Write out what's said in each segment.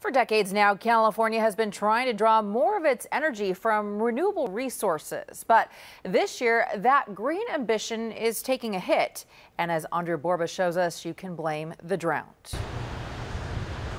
For decades now, California has been trying to draw more of its energy from renewable resources. But this year, that green ambition is taking a hit. And as Andria Borba shows us, you can blame the drought.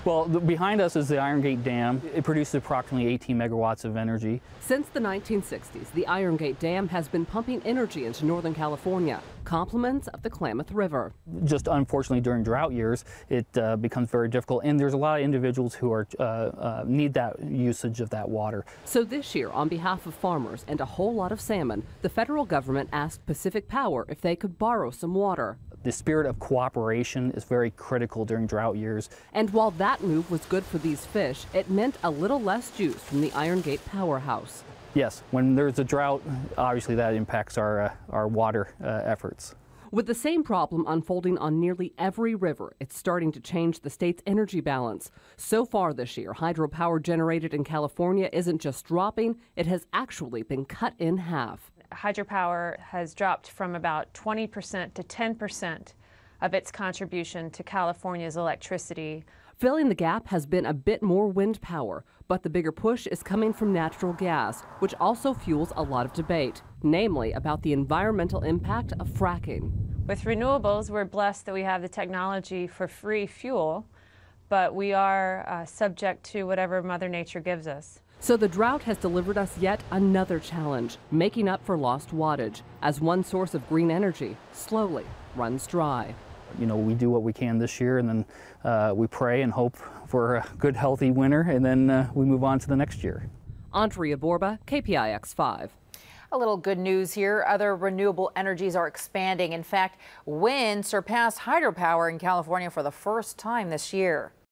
Well, the, behind us is the Iron Gate Dam. It produces approximately 18 megawatts of energy. Since the 1960s, the Iron Gate Dam has been pumping energy into Northern California, compliments of the Klamath River. Just unfortunately, during drought years, it uh, becomes very difficult, and there's a lot of individuals who are uh, uh, need that usage of that water. So this year, on behalf of farmers and a whole lot of salmon, the federal government asked Pacific Power if they could borrow some water. The spirit of cooperation is very critical during drought years. And while that move was good for these fish, it meant a little less juice from the Iron Gate powerhouse. Yes, when there's a drought, obviously that impacts our, uh, our water uh, efforts. With the same problem unfolding on nearly every river, it's starting to change the state's energy balance. So far this year, hydropower generated in California isn't just dropping, it has actually been cut in half hydropower has dropped from about 20% to 10% of its contribution to California's electricity. Filling the gap has been a bit more wind power, but the bigger push is coming from natural gas, which also fuels a lot of debate, namely about the environmental impact of fracking. With renewables, we're blessed that we have the technology for free fuel, but we are uh, subject to whatever Mother Nature gives us. So the drought has delivered us yet another challenge, making up for lost wattage, as one source of green energy slowly runs dry. You know, we do what we can this year, and then uh, we pray and hope for a good, healthy winter, and then uh, we move on to the next year. Andria Borba, KPIX 5. A little good news here. Other renewable energies are expanding. In fact, wind surpassed hydropower in California for the first time this year.